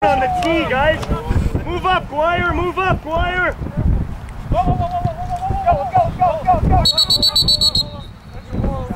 on the tee, guys. Move up, Guire. Move up, Guire. Go, go, go, go, go, go. Gloria,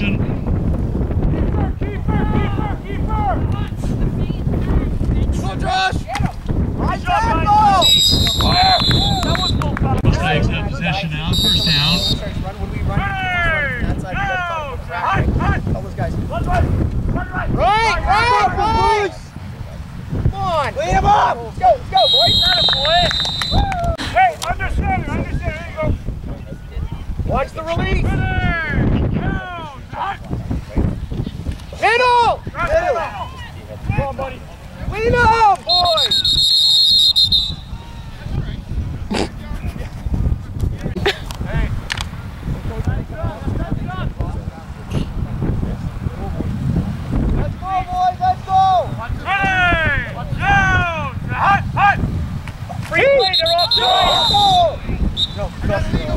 with assumption. Come on, Josh. Right tackle. Mustangs have possession now. First down. Hey! Hey! All those guys. Run right, Run right, boys. Come on. Clean him up. Let's go, let's go, boys. Hey, understand, understand. There you go. Watch the release. Middle. Middle. Come on, buddy. Clean up, boys. Let's go, boys. Let's go.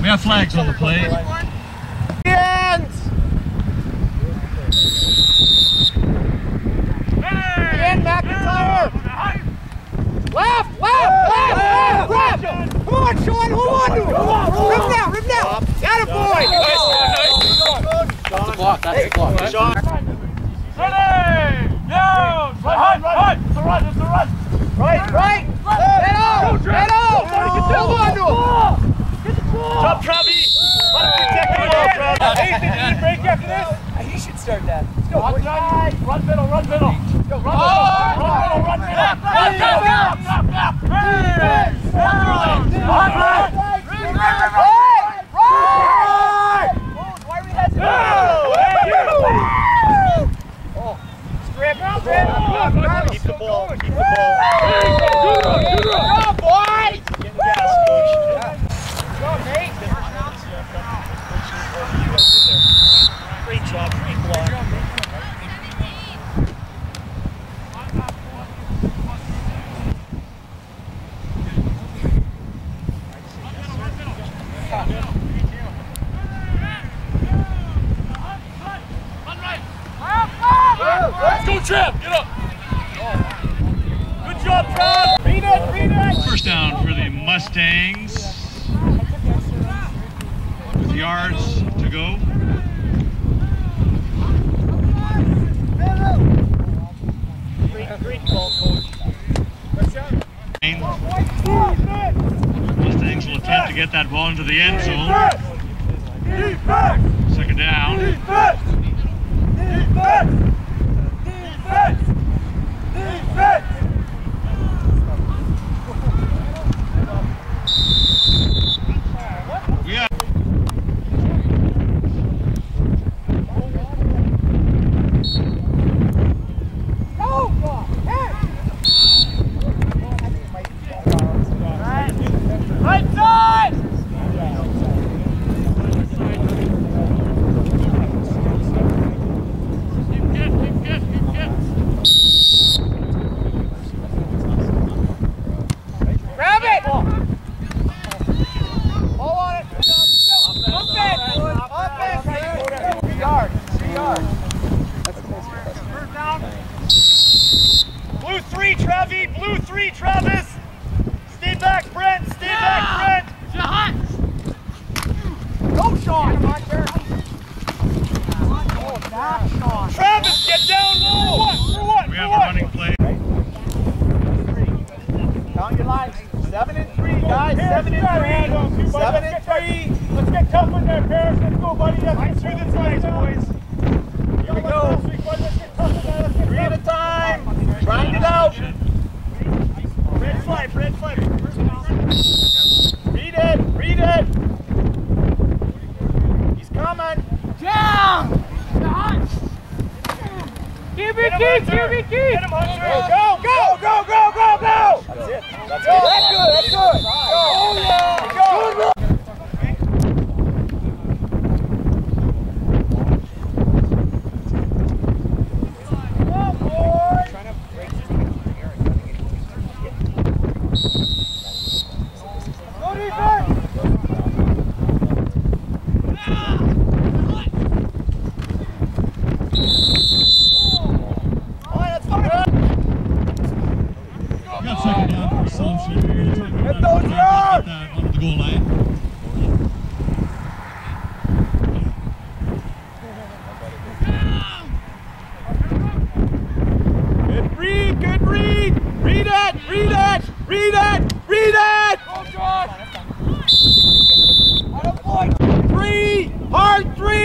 We have flags on the play. Hands. Ready. In, McIntyre. Hot. Left, left, left, left, left. Come on, Sean. Hold on to it. Rip now, rip now. Got it, boy. That's the block. That's the block. Ready. Down. Hot, hot, hot. It's a run. It's a run. Right, right. Head out, head out. Hold on to him. Top Travi. Let him protect the ball, Travi. Nathan, you break after this? He should start that. Let's go, boys. Run middle, run middle. Run middle, run middle, run middle. Left, Run left, middle. left. Left, left. Hey. Hot, hot. Right, right. Why are we hesitating? Oh, hey. Strip, strip. Keep the ball. Keep the ball. Go, boys. Get gas, coach. Go, Nate. Great job. Great block. Let's go, Trap. Get up. Good job, Trap. Read it, read it. First down for the Mustangs. With yards to go. Great, great call, coach. Mustangs will attempt to get that ball into end. Defense! Second down. Defense! Defense! tough one there, Parrish. Let's go, buddy. Let's Fight through this legs, boys. Here we go. Three at a time. Grind it out. Red flag, red flag. Read it, read it. He's coming. Down. Give it, Keith! Give it, Keith! Get him, Hunter! Go, go, go, go, go, go! That's it. That's good. That's good. That's good. Go. Oh, yeah. Good run. part three.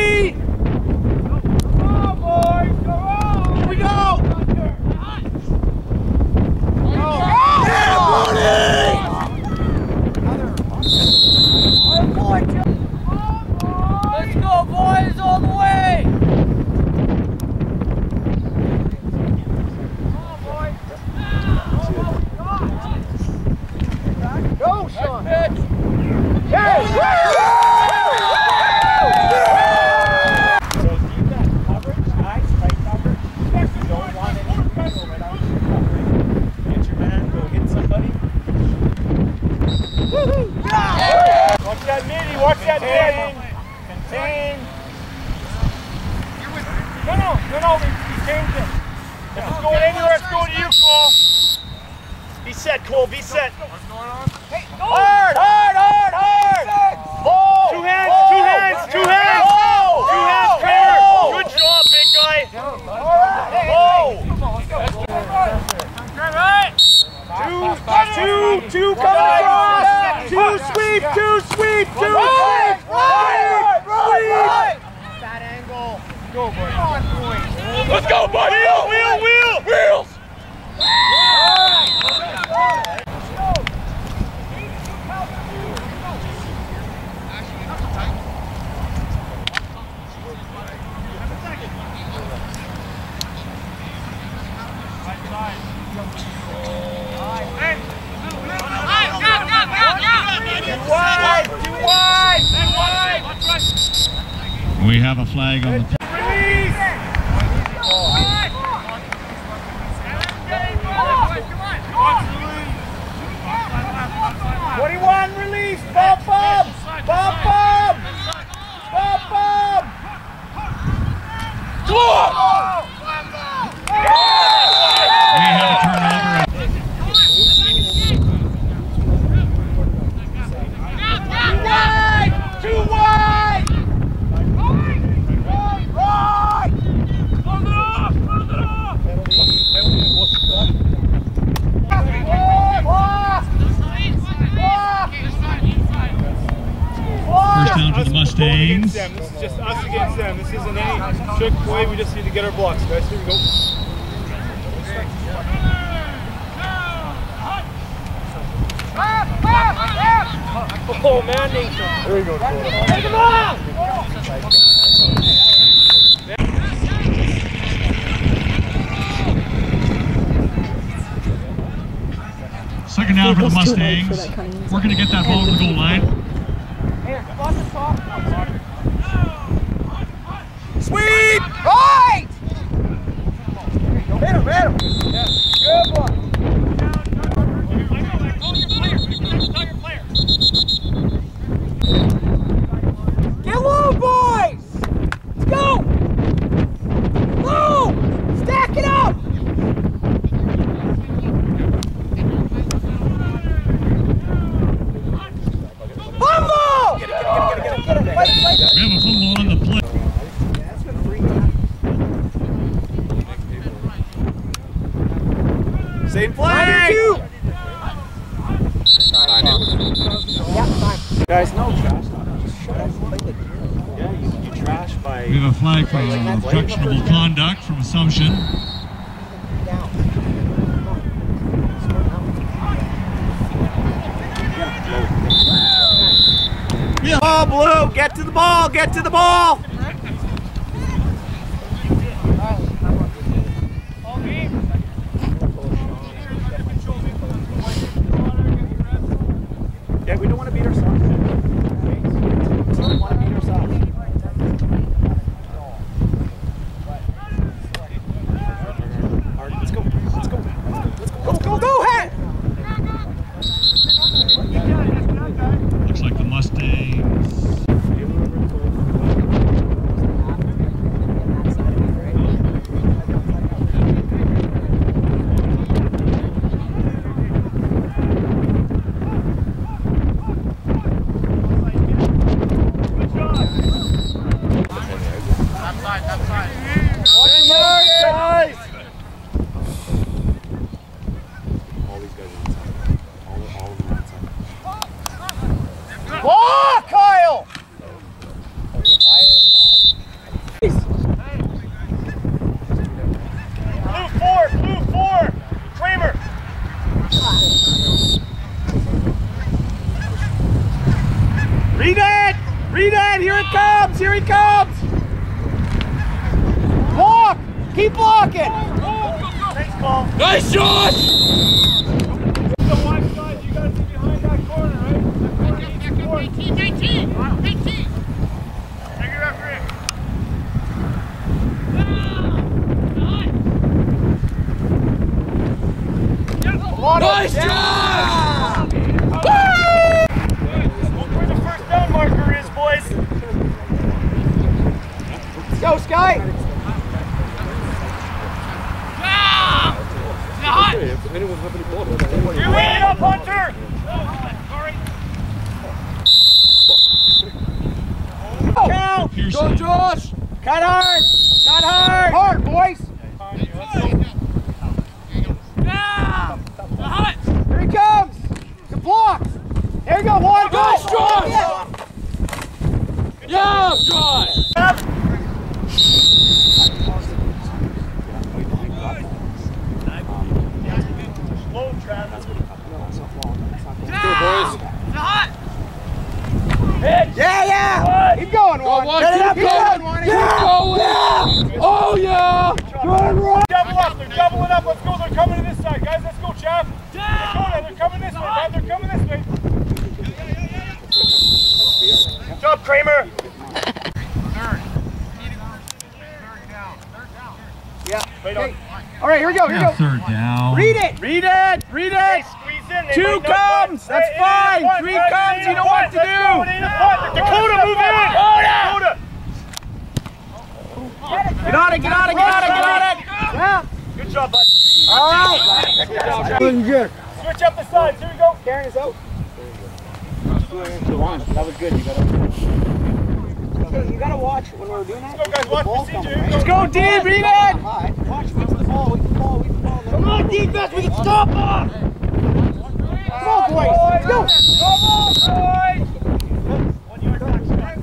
flag on the games. This is just us against them. This isn't any trick play. We just need to get our blocks, guys. Here we go. Oh man, Nathan. There we go. Off! Second down for the Mustangs. We're going to get that ball to the goal line. Here, spot the Sweep! Right! Hit him, hit him. Good one. Get low, boys! Let's go! Low! Stack it up! Fumble! Get it, get it, get it, get it, get it. Wait, wait. We have a fumble on the play. Same play! Guys, no trash. Yeah, you, you trash by. We have a flag for uh, objectionable conduct from Assumption. Ball, Blue! Get to the ball! Get to the ball! Nice shot! Yeah, Slow, Travis. Yeah, yeah! Keep going, one! one, Get it up, keep going. going, one! Keep going! Oh, yeah! Good run! Double up, they're doubling up. Let's go, they're coming to this side. Guys, let's go, Chav. Dakota, they're coming this way, man. They're coming this way. Good job, Kramer. Yeah. Right on. All right, here we go, here we go. third down. Read it! Read it! Read it! In. Two comes. That's Hey, it ain't a fine. punt, Three guys. Comes. You know what to do. go. It ain't a punt. Dakota, move in. Dakota. Get on it, get on it, get on it, get on it! Yeah. Good job, bud. All right. Good. Switch up the sides. Here we go. Karen is out. That was good. You gotta. Okay, you gotta watch when we're doing that. Let's go, guys. Watch procedure. We Let's go. go, D. Read it. Watch. The ball. Wait for the ball. Wait for the ball. Come on, defense. We can stop them. Come on, boys. Let's go. Come on, boys. One yard touchdown.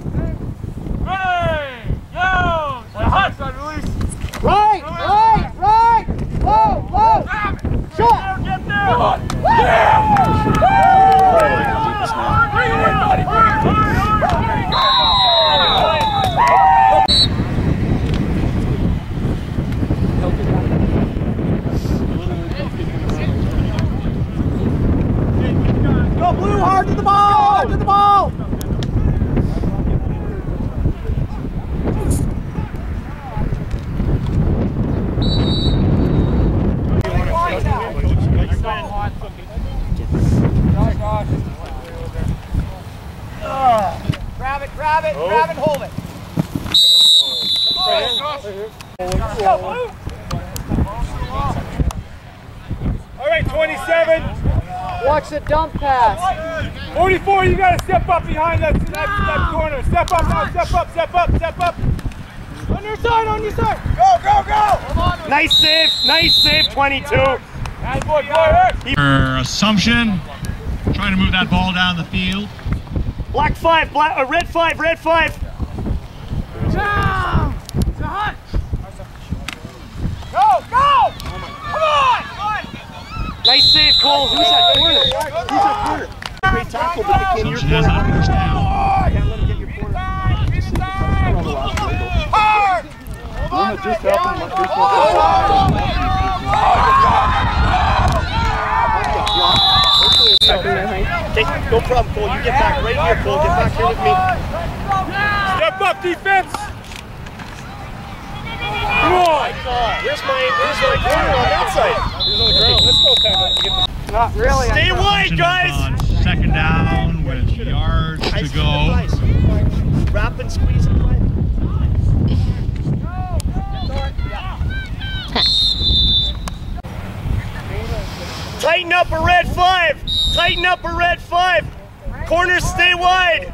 Hey, yo. The hot side release. Right, right, right. Low, low. Shot. Get there. it, grab it, grab and hold it. All right, 27. Watch the dump pass. 44, you gotta step up behind that, that, that corner. Step up now, step up, step up, step up. On your side, on your side. Go, go, go! Nice save, nice save, 22. Nice boy, boy, For Assumption, trying to move that ball down the field. Black five, black, uh, red five, red five. Go, go! Come on! Nice save, Cole. Who's that corner? Who's that corner? Great tackle, but they came Assumption has that first down. Can't let him get your corner. Hard! Just help him. Take, no problem, Cole. You get back right here, Cole. Get back here with me. Step up, defense. Come on. Where's my, where's my corner on that side? Let's go, Kevin. Not really. Stay wide, guys. is on second down with yards to go. Wrap and squeeze and play. Tighten up a red five. Tighten up a red five. Corners stay wide.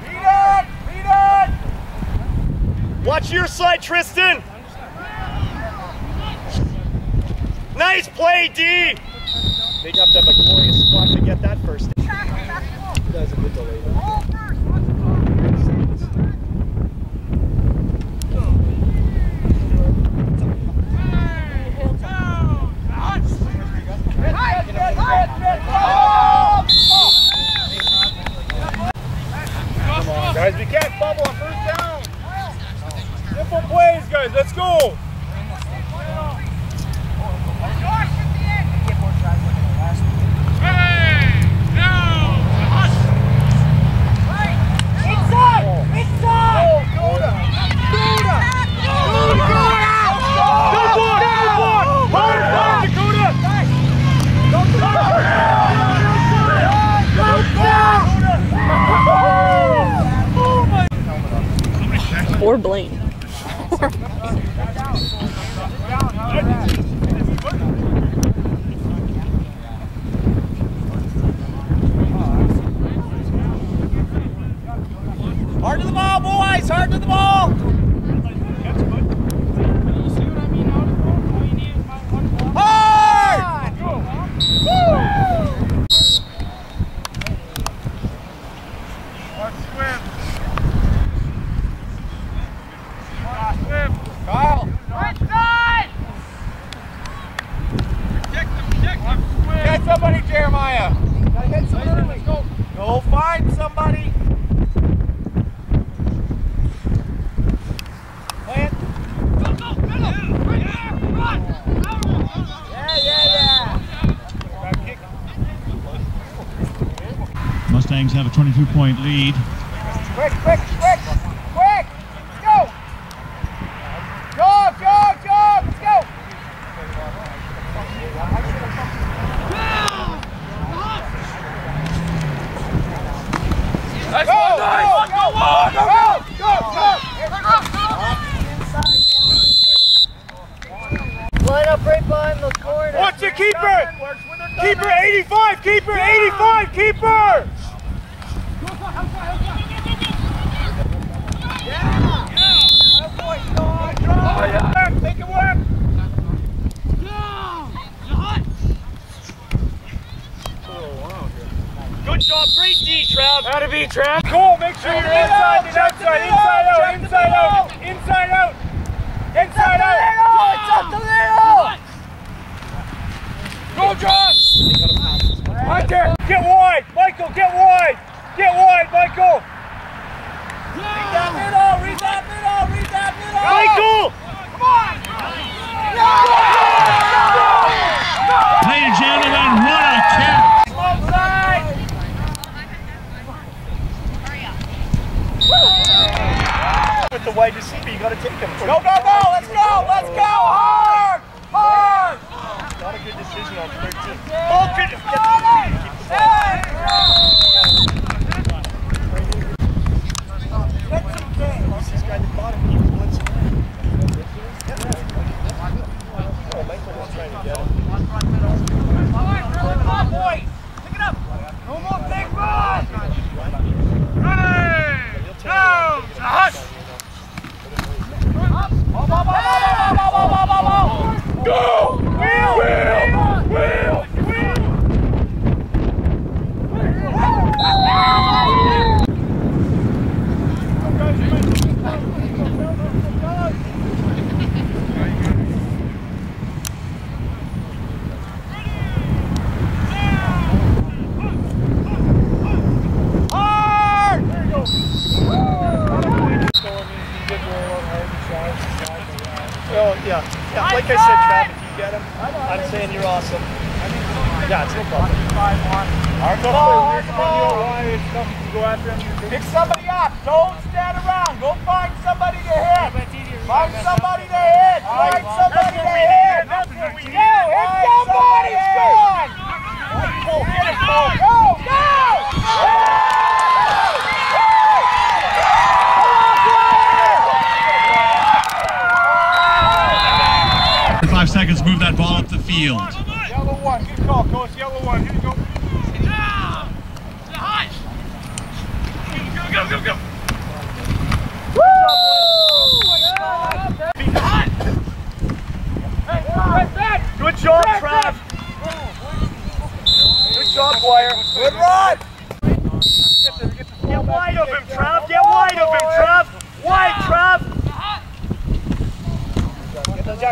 Beat it! Beat it! Watch your side, Tristan. Nice play, D. They got to have a glorious spot to get that first. That's a good delay. Guys, we can't bubble on first down. Simple plays, guys. Let's go. Inside! Inside! Good boy, good boy. Hard, hard, Dakota. Or Blaine. Hard to the ball, boys! Hard to the ball! Hard! Kyle! Get somebody, Jeremiah! Go find somebody! Plant. Yeah, yeah, yeah! Mustangs have a 22 point lead.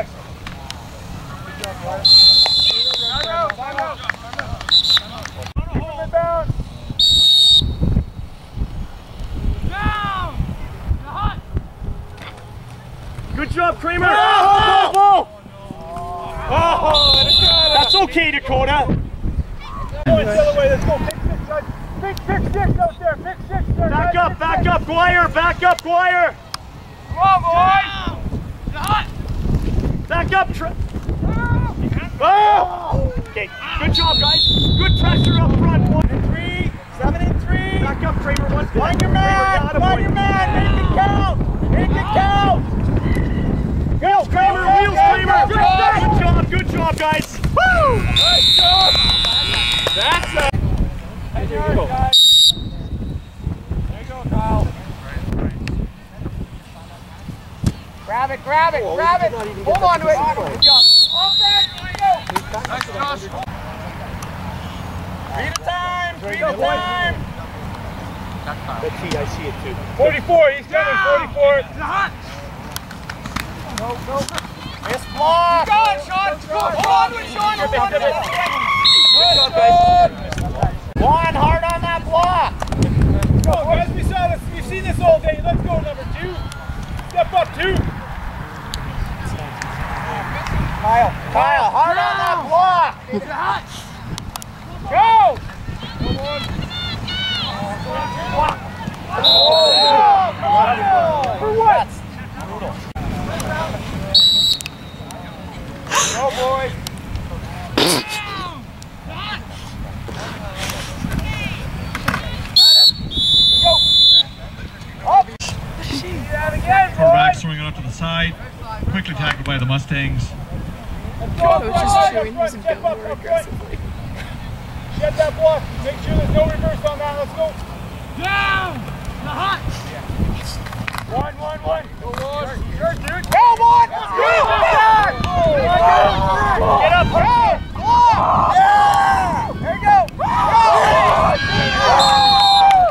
Get the Jackson. Good job, Kramer. Oh, That's okay, Dakota. Going the other way. Let's go. Pick six, guys. Pick, pick six out there. Pick six there. Back guys. up, back up, Guire, Back up, Guire. Come on, boys. Back up, Oh! Okay, good job, guys. Good pressure up front. One and three, seven and three. Back up, Kramer. One. Find your man. Find your man. Make it count. Make it count. Wheels, Kramer. Wheels, Kramer. Good job. Good job, guys. Woo! Nice job. That's a. There you go. There you go, Kyle. Grab it, grab it, grab it. Hold on to it. Good job. Nice, Josh. Three at a time. Three at a time. Let's see. I see it too. 44. He's coming. 44. Miss block. Go on, Sean. Hold on to it, Sean. Good job, guys. One hard on that block. Go, guys. We saw this. We've seen this all day. Let's go, number two. Step up, two. Kyle, Kyle, oh, hard on that block. Go. Oh, For what? Go, boys. That again, Quarterback boys. throwing it off to the side. Quickly tackled by the Mustangs. Coach is showing who's in Step up, more up aggressively. Get that block. Make sure there's no reverse on that. Let's go. Down. The hot. One, one, one. Go, Lord. Sure, dude. Go, boy. Let's go. Get up, go. Yeah. There you go.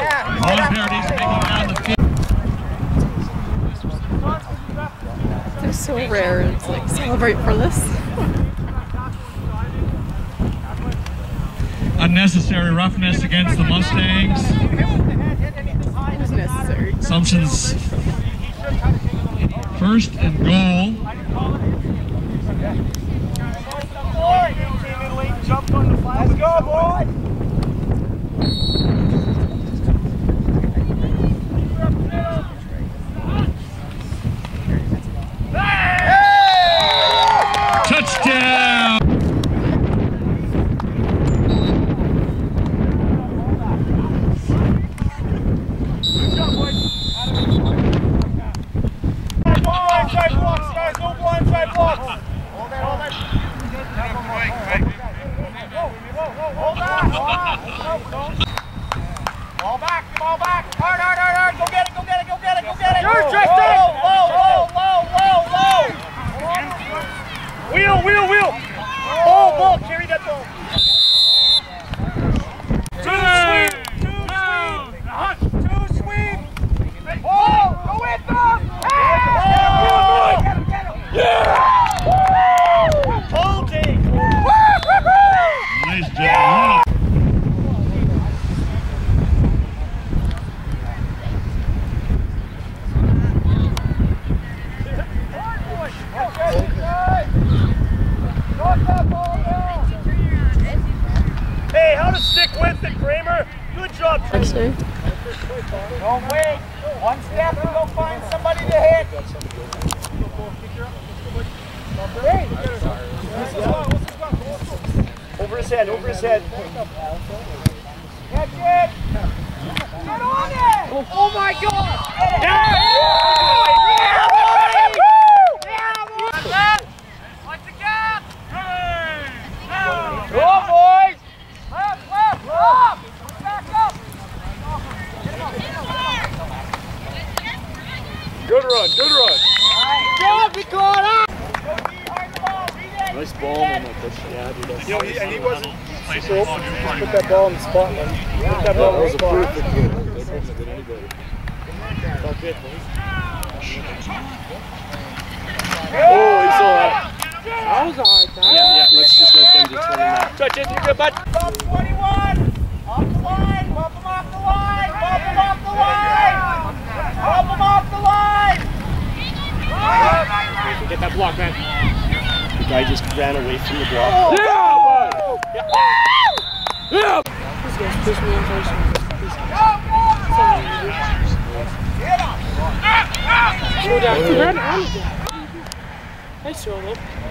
Yeah. Ron Paradis making it down the field. They're so rare. It's like celebrate for this. Unnecessary roughness against the Mustangs. Assumptions first and goal. Let's go, boy. Was a hard. Yeah, yeah, let's just let them determine that. Touch it, you're good, bud. Top 21. Off the line. Bump him off the line. Bump him off the line. Bump him off the line. Get that block, man. The guy just ran away from the block. Yeah, bud! Yeah! yeah. These guys push me in first. Hit him. Throw down. Run on it. Nice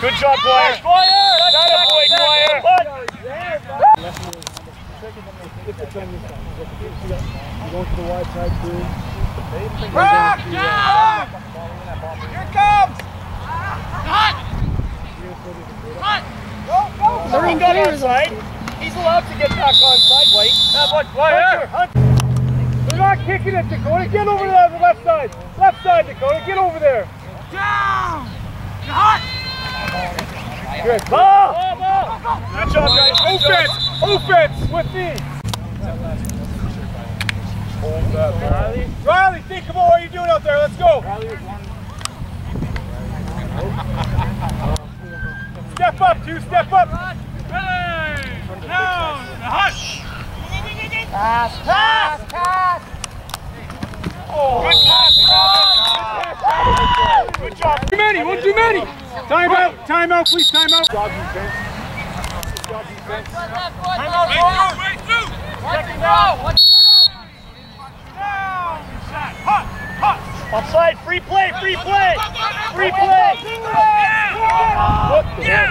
Good job, Dwyer. Dwyer. Got it, boy, Dwyer. Rock down. Here it comes. Go, go. They're in got players. onside. He's allowed to get back onside, White. That one, Dwyer. They're not kicking it, Dakota. Get over there on the left side. Left side, Dakota. Get over there. Good. Ball. Good job, guys. Offense. Offense with me. Riley. Riley, think about what you're doing out there. Let's go. Step up, two. Step up. Hush. Pass, pass, pass. Oh. Good pass, Good job. Too many. One too many. Time out. Time out, please. Time out. Job defense. Job defense. Time out, Second down. Offside, free play, free play, free play. What the heck?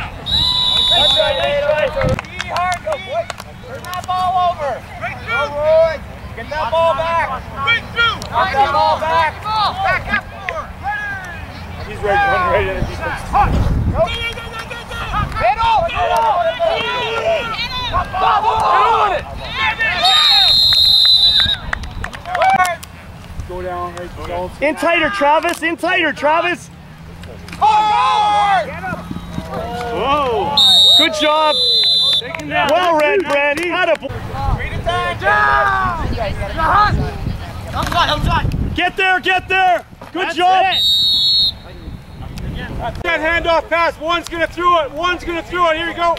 That's right, that's right. Be hard, go, boy. Turn that ball over. Go, Roy. Get that ball back. Get that ball back. Back up. He's ready. Run right in the defense. Go. Middle, middle. Go down right. In tighter, Travis. In tighter, Travis. Oh, Whoa. Good job. Well read, Brad. Had a Get there, get there. Good job. That handoff pass. One's gonna throw it. One's gonna throw it. Here you go.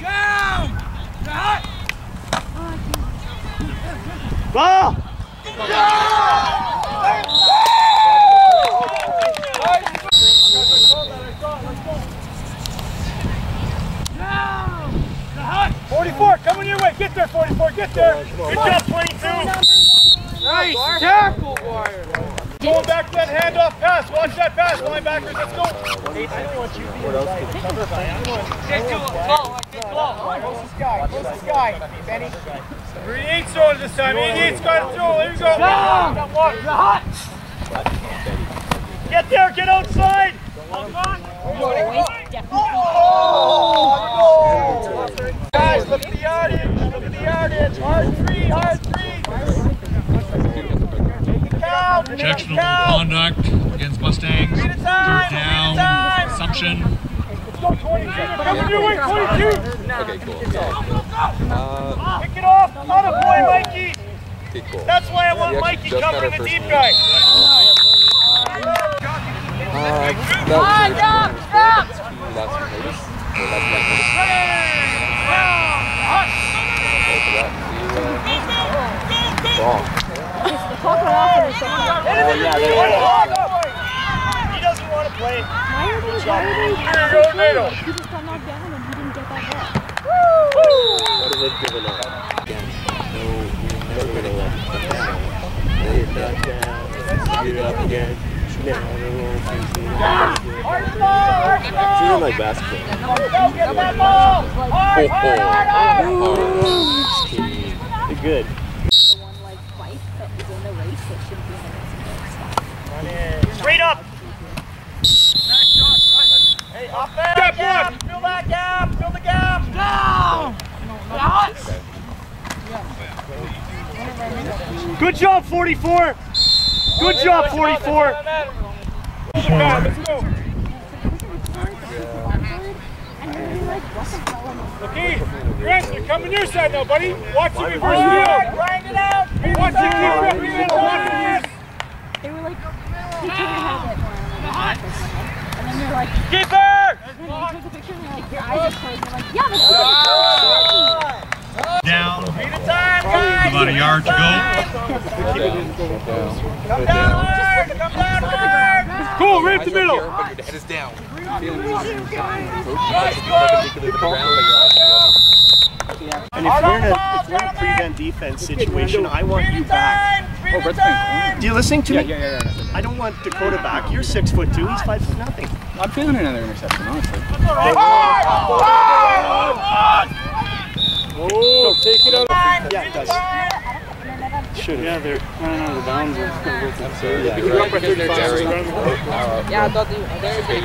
Down! Ball. Forty-four, coming your way. Get there, forty-four. Get there. Good job, 22. Nice tackle, Wire. Going back to that handoff pass. Watch that pass, linebackers. Let's go. Closest guy, closest guy. Benny. 38 throwing this time. 88's got to throw. There you go. Get there, get outside. Guys, look at the yardage. Look at the yardage. Hard three, hard three. Make it count. Make it Objectionable conduct against Mustangs. Three at a time, Third three at a time. down. Assumption. Let's go, 22. Coming your way, 22. Uh, Pick it off. Not a boy, Mikey. okay, cool. That's why I want We actually Mikey just had covering our the first deep meeting. guy. Uh, that was Stop, stop. That's two last notice. Or last night notice. So for that, the, wrong. Talking off in a second. Oh, yeah, they He doesn't want to play. Why are they why are they Here you go, Nato. He just got knocked down and he didn't get that ball. What is it given up? No, we're never gonna let them down. They knock down, get up again. Now they won't be seen. Like basketball. Go get that ball. Hard, hard, hard, hard. Oh, team. You're good. The one like bike that was in the race that shouldn't be in the race. Straight up. Hey, up there. Step gap. one. Fill that gap. Fill the gap. Good job, 44. Good job, 44. Let's go. And then he like wasn't following him. Okay, Grant, they're coming your side now, buddy. Watch him reverse All the right, field. grind it out. Watch him keep ripping it. Watch him. They were like he took a little bit more on. And then you're like, Keeper! and then you take a picture and you're like, your eyes are closed. And you're like, yeah, that's good. Down. Beat the time, guys. About a yard to go. Come down hard. Come down hard. Cool, right up the middle. But your head is down. Feeling coach is perpendicular to the ground, but your eyes are the other. And if you're in a if you're in a prevent defense situation, I want you back. Oh, Brett's playing Do you listening to Yeah, me? yeah, yeah, yeah. I don't want Dakota back. You're six foot two. He's five foot nothing. I'm feeling another interception, honestly. Oh, take it out. Yeah, it does. Should have. Yeah, they're running out of bounds. I'm yeah, right, because they're very, uh, Yeah, I thought they were very the.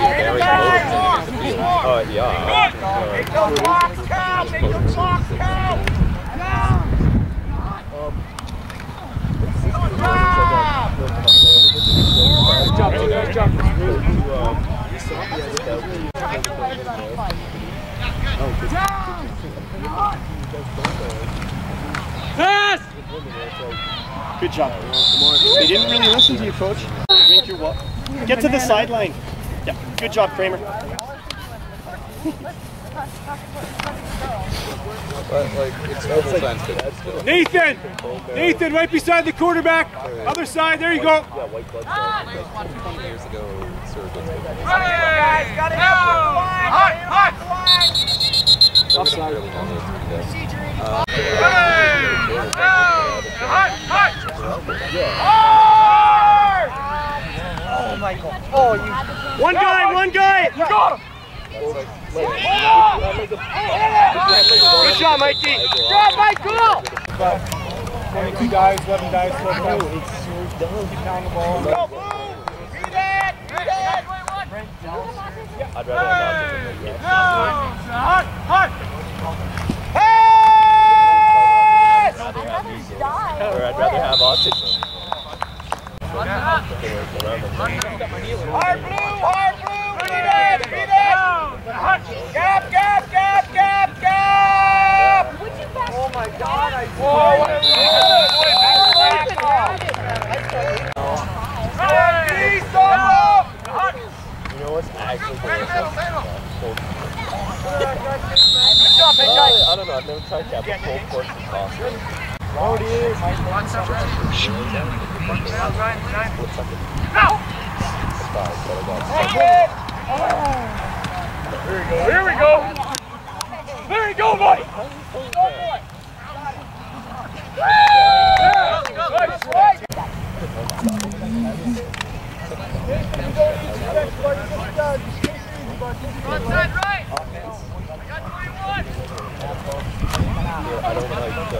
Uh, yeah. Make those blocks count. Make those blocks count. Good job, good job. Pass! Good job. They didn't really listen to you, coach. Drink your water. Get to the sideline. Yeah. Good job, Kramer. But, like, it's double times good. Nathan! Nathan, right beside the quarterback. Other side, there you go. Yeah, white blood cells, like 20 years ago, surrogates. Guys, got it up the line. Got it up the line. So we don't really know those three guys. Oh, Michael. Oh, you. One guy, one guy. Got him. Good job, Mikey. Good job, Michael. 22 guys, 11 guys, 12 guys. Keep pounding the ball. Go, Blue. Beat it. Beat it. I'd rather have not Hey! Hard blue, hard blue, beat it, beat it! Gap, gap, gap, gap, gap! Oh my god, I Whoa, what? Good job, big guy. I don't know, I've never tried that, but pulled pork from Costco. Surprised, but I got Take it. Here we go. There you go, buddy. I don't like the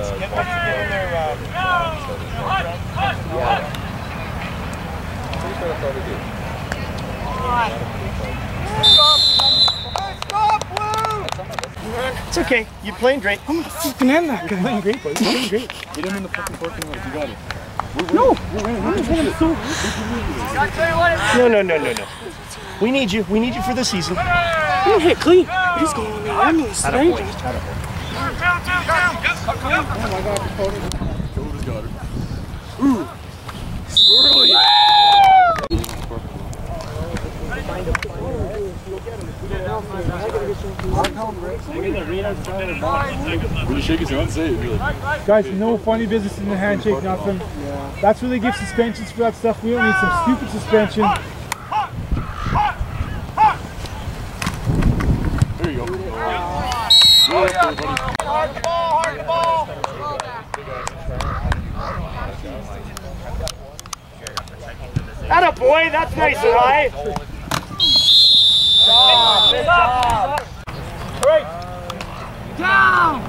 Pretty sure that's all they do. It's okay. You're playing great. I'm gonna fucking end that. You're playing great, buddy. You're playing great. Get him in the fucking parking lot. You got it. No. No, no, no, no, no. We need you. We need you for the season. You hit clean. He's going on the ambulance. Attaboy. Guys, no funny business in the handshake, nothing. That's where they give suspensions for that stuff. We don't need some stupid suspension. Hard ball, hard Atta boy, that's nice and high. Good job.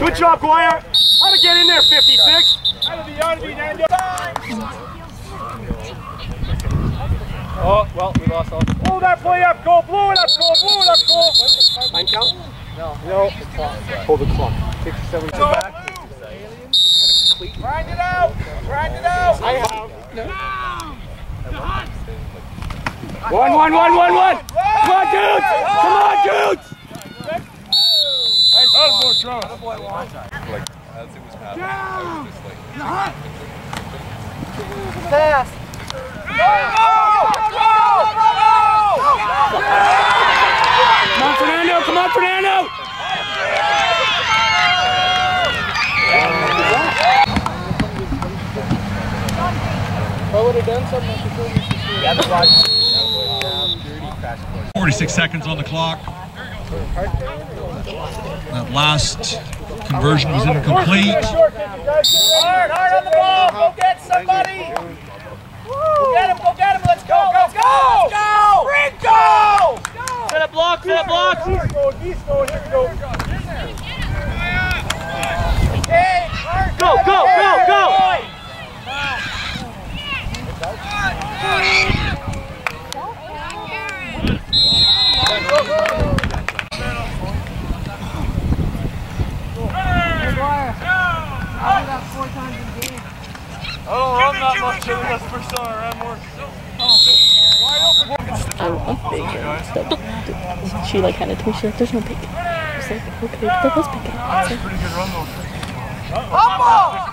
Good job, Guire. How to get in there, 56? Oh, well, we lost all. Blow that play up, go, blow it up, go, blow it up, go. Line count? No. No. Hold the clock. Six, seven, go. Grind it out! Grind it out! I have. One, one, one, one, one! Come on, dudes! Come on, dudes! Come on, Fernando! Come on, Fernando! Forty-six seconds on the clock. That last conversion was incomplete. Hard, hard on the ball! Go get somebody! Go get him, go get him, let's go, go, go! Go! Rico! Set a block, set a block! East going, east going, here we go. Hey, hard, go, go, go, go! I love bacon. She like had a toy. She's like, "There's no bacon." I was like, "Okay, there was bacon." I was like, Light